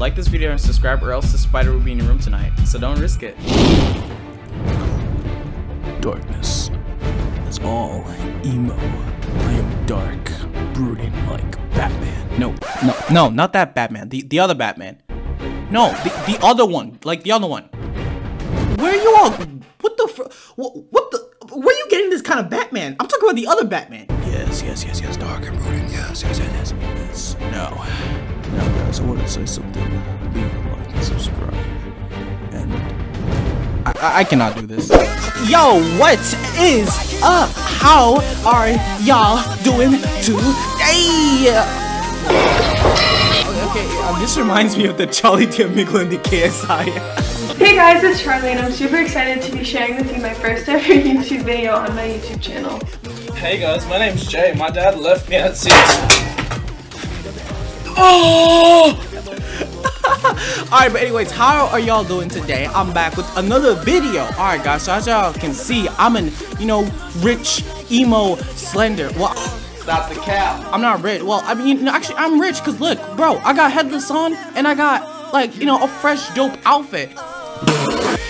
like this video and subscribe or else the spider will be in your room tonight. So don't risk it. Darkness. That's all. Emo. I am dark, brooding like Batman. No, no, no, not that Batman. The the other Batman. No, the, the other one. Like the other one. Where you all? What the? Fr what, what the? Where you getting this kind of Batman? I'm talking about the other Batman. Yes, yes, yes, yes, dark and brooding. Yes, yes, yes, yes. Now, now, guys, I want to say something. Leave a like and subscribe. And I, I cannot do this. Yo, what is up? How are y'all doing today? Okay, uh, this reminds me of the Charli D'Amelio and the KSI. Hey guys, it's Charli and I'm super excited to be sharing with you my first ever YouTube video on my YouTube channel. Hey guys, my name's Jay. My dad left me at six. Oh! Alright, but anyways, how are y'all doing today? I'm back with another video. Alright guys, so as y'all can see, I'm an, you know, rich, emo, slender. Well, Stop the cap. I'm not rich. Well, I mean, actually, I'm rich because look, bro, I got headless on and I got, like, you know, a fresh, dope outfit.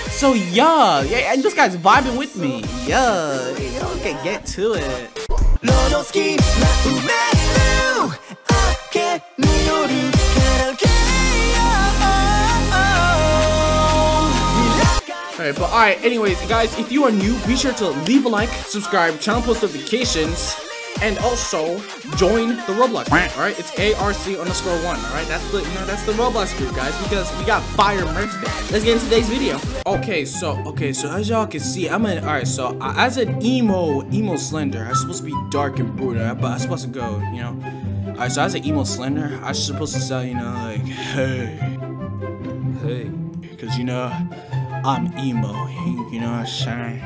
So, yeah, yeah, and this guy's vibing with me. Yeah, yeah okay, get to it. Alright, but alright, anyways, guys, if you are new, be sure to leave a like, subscribe, channel post notifications, and also join the Roblox. Alright, it's ARC underscore one. Alright, that's the you know that's the Roblox group, guys, because we got fire merch. Let's get into today's video. Okay, so okay, so as y'all can see, I'm an alright. So uh, as an emo emo slender, I'm supposed to be dark and brooding, but I'm supposed to go, you know. Alright, so as an emo slender, I'm supposed to say, you know, like, hey, hey, because you know. I'm emo, you know what I'm saying?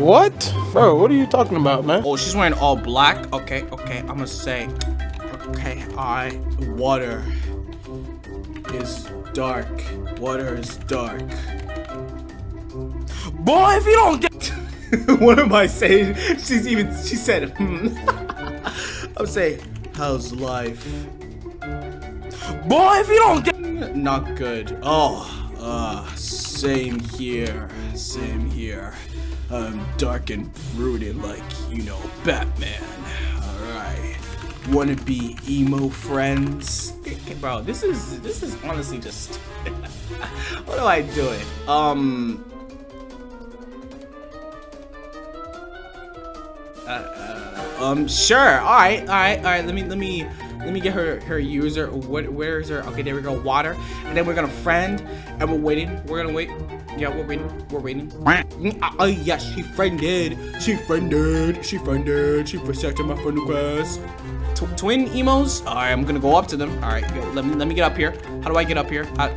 What? Bro, what are you talking about, man? Oh, she's wearing all black? Okay, okay, I'm gonna say, okay, I, water is dark. Water is dark. Boy, if you don't get... what am I saying? She's even, she said, hmm. I'm saying, how's life? Boy, if you don't get... Not good. Oh, uh, same here. Same here. I'm dark and brooding like, you know, Batman. Alright. Wanna be emo friends? Bro, this is this is honestly just what am I doing? Um uh, uh, um sure alright alright alright let me let me let me get her her user what where is her okay there we go water. And then we're gonna friend and we're waiting we're gonna wait. Yeah we're waiting we're waiting. Oh yes she friended she friended she friended she protected my friend request. Tw twin emos? All right i'm gonna go up to them. All right let me let me get up here. How do i get up here? Uh,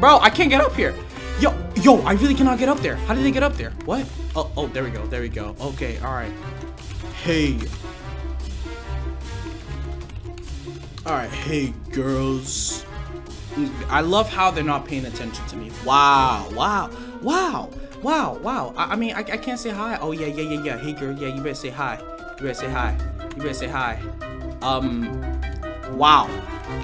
bro i can't get up here. Yo yo i really cannot get up there. How did they get up there? What? Oh oh there we go there we go. Okay all right hey Alright, hey girls. I love how they're not paying attention to me. Wow, wow, wow, wow, wow. I, I mean, I, I, can't say hi. Oh, yeah, yeah, yeah, yeah. Hey girl, yeah, you better say hi. You better say hi. You better say hi. Um, wow,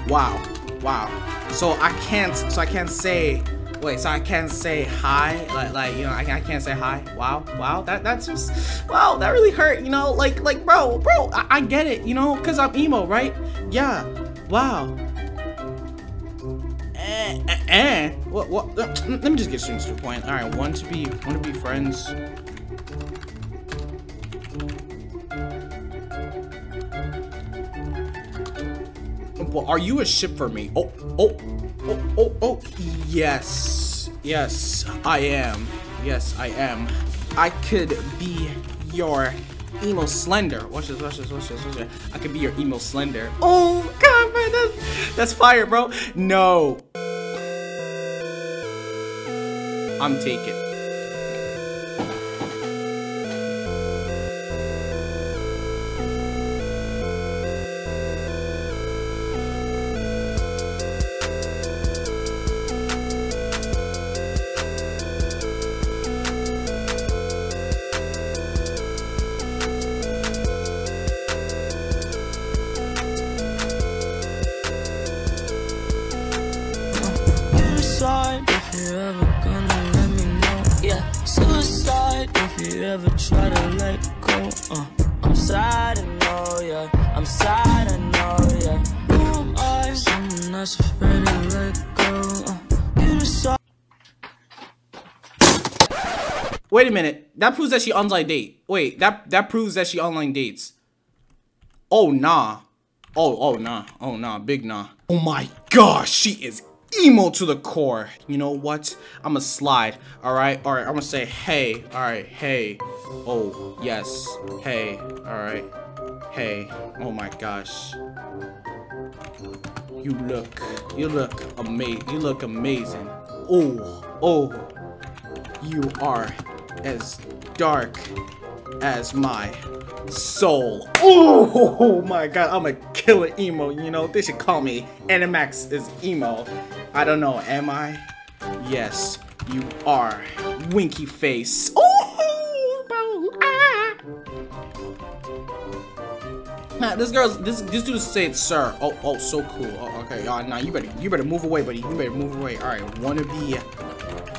wow, wow. So I can't, so I can't say, wait, so I can't say hi? Like, like you know, I, I can't say hi? Wow, wow, that, that's just, wow, that really hurt, you know? Like, like, bro, bro, I, I get it, you know? Because I'm emo, right? Yeah. Wow. Eh, eh, eh. What, what? Uh, let me just get straight to the point. All right, want to be, want to be friends. Well, are you a ship for me? Oh, oh, oh, oh, oh, yes, yes, I am. Yes, I am. I could be your emo slender. Watch this, watch this, watch this, watch this. I could be your emo slender. Oh god, man, that's that's fire, bro. No. I'm taking. Suicide if you ever gonna let me know. Yeah, suicide if you ever try to let go. Uh, I'm sad, I know, yeah. I'm sad, I know, yeah. Who am I? Someone that's afraid to let go. Uh, you decide. Wait a minute. That proves that she online date. Wait, that that proves that she online dates. Oh nah. Oh oh nah. Oh nah. Big nah. Oh my gosh, she is emo to the core. You know what? I'ma slide. Alright, alright, I'm gonna say hey. Alright, hey. Oh, yes. Hey. Alright. Hey. Oh my gosh. You look you look amazing. You look amazing. Oh, oh. You are as dark as my soul. Oh my god, I'm a killer emo, you know? They should call me Animax is emo. I don't know, am I? Yes, you are. Winky face. Oh, ah. This girl's this this dude said sir. Oh oh so cool. Oh, okay, oh, nah, you better you better move away, buddy. You better move away. Alright, wanna be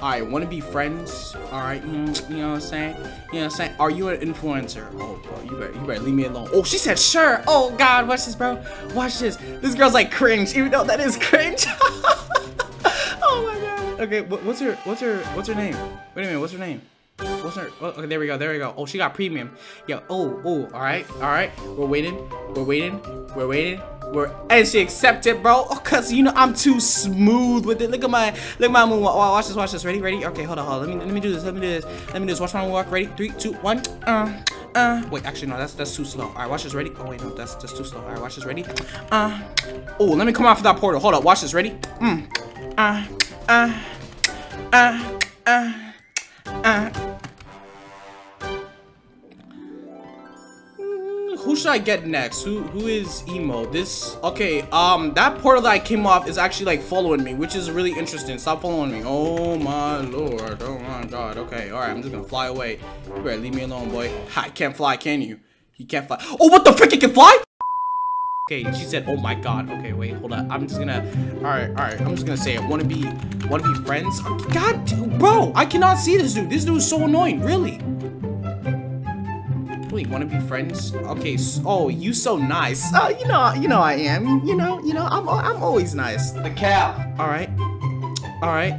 Alright, wanna be friends? Alright, mm, you know what I'm saying? You know what I'm saying? Are you an influencer? Oh, bro, you better, you better leave me alone. Oh, she said sure. Oh, God, watch this, bro. Watch this. This girl's like cringe, even though that is cringe. oh my God. Okay, what's her, what's her, what's her name? Wait a minute, what's her name? What's her? Oh, okay, there we go. There we go. Oh, she got premium. Yo. Oh. Oh. All right. All right. We're waiting. We're waiting. We're waiting. We're and she accepted, bro. Oh, cause you know I'm too smooth with it. Look at my look at my moonwalk. Watch this. Watch this. Ready? Ready? Okay. Hold on. Hold on. Let me let me do this. Let me do this. Let me do this. Watch my moonwalk. Ready? Three, two, one. Uh. Uh. Wait. Actually, no. That's that's too slow. All right. Watch this. Ready? Oh wait. No. That's that's too slow. All right. Watch this. Ready? Uh. Oh. Let me come off of that portal. Hold up. Watch this. Ready? Mm. Uh. Uh. Uh. Uh. Uh. Should I get next? Who who is emo? This okay, um that portal that I came off is actually like following me, which is really interesting. Stop following me. Oh my lord. Oh my god. Okay, alright, I'm just gonna fly away. You better leave me alone, boy. I can't fly, can you? You can't fly. Oh what the frick it can fly? Okay, she said, oh my god. Okay, wait, hold on. I'm just gonna alright, alright, I'm just gonna say it. Wanna be wanna be friends? God bro, I cannot see this dude. This dude is so annoying, really really want to be friends? Okay. So, oh, you so nice. Uh, you know, you know I am. You know, you know I'm I'm always nice. The cap. All right. All right.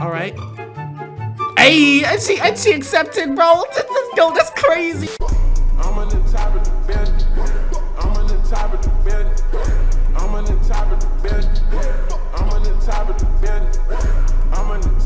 All right. Hey, and she and she accepted, bro. This, this girl, that's crazy. I'm on the top of the bench. I'm on the top of the bench. I'm on the top of the bench. I'm on the top of the bench. I'm on the top.